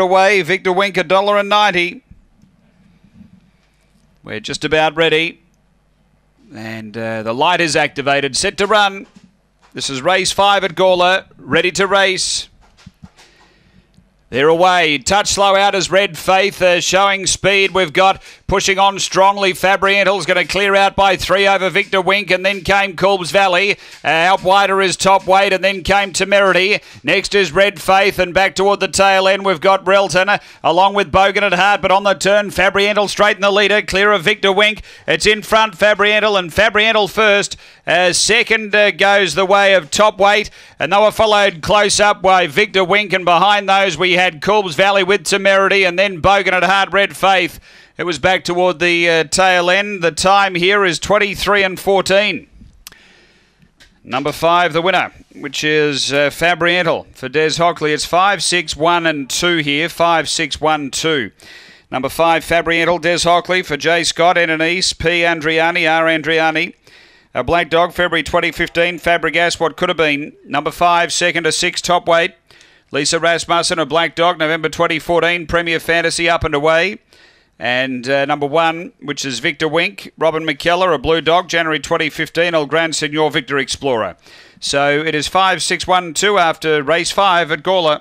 away. Victor Wink, a dollar and ninety. We're just about ready. And uh, the light is activated, set to run. This is race five at Gawler, ready to race. They're away. Touch slow out as Red Faith uh, showing speed. We've got pushing on strongly. Fabriental's going to clear out by three over Victor Wink, and then came Coolb's Valley. Uh, out wider is Top Weight, and then came Temerity. Next is Red Faith, and back toward the tail end we've got Relton along with Bogan at Heart, but on the turn Fabriental straight in the leader, clear of Victor Wink. It's in front Fabriental, and Fabriental first. Uh, second uh, goes the way of Top Weight, and they were followed close up by Victor Wink, and behind those we had Coolb's Valley with Temerity, and then Bogan at Heart, Red Faith. It was back toward the uh, tail end. The time here is 23 and 14. Number five, the winner, which is uh, Fabriental for Des Hockley. It's 5, 6, 1 and 2 here. 5, 6, 1, 2. Number five, Fabriental, Des Hockley for J. Scott, Enanise, P. Andriani, R. Andriani. A Black Dog, February 2015. Fabregas, what could have been. Number five, second to six, top weight. Lisa Rasmussen, a Black Dog, November 2014. Premier Fantasy up and away. And uh, number one, which is Victor Wink, Robin McKellar, a Blue Dog, January 2015, El Grand Senor Victor Explorer. So it is 5 6 1 2 after race five at Gawler.